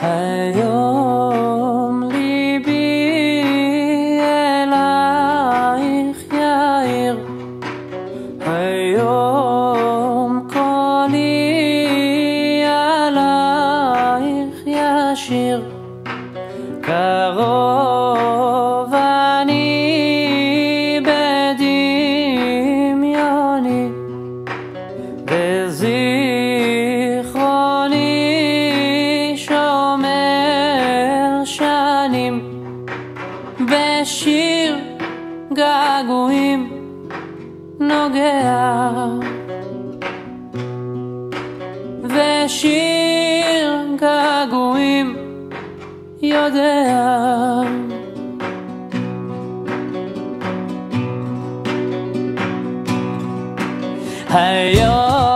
היום ליבי יאיר, היום קולי קרוב געגועים נוגע. ושיר געגועים יודע. היום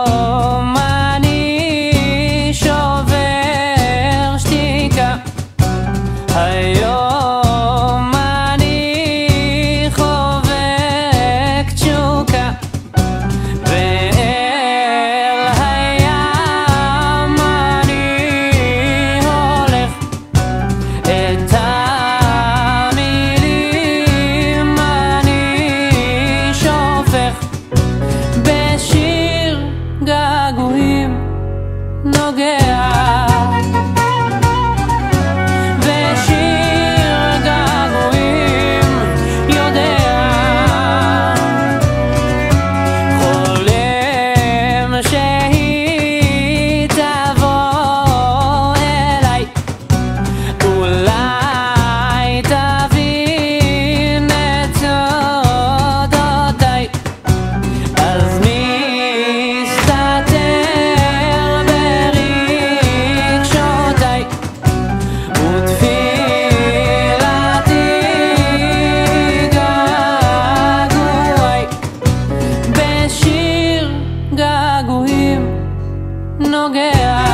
געגועים נוגע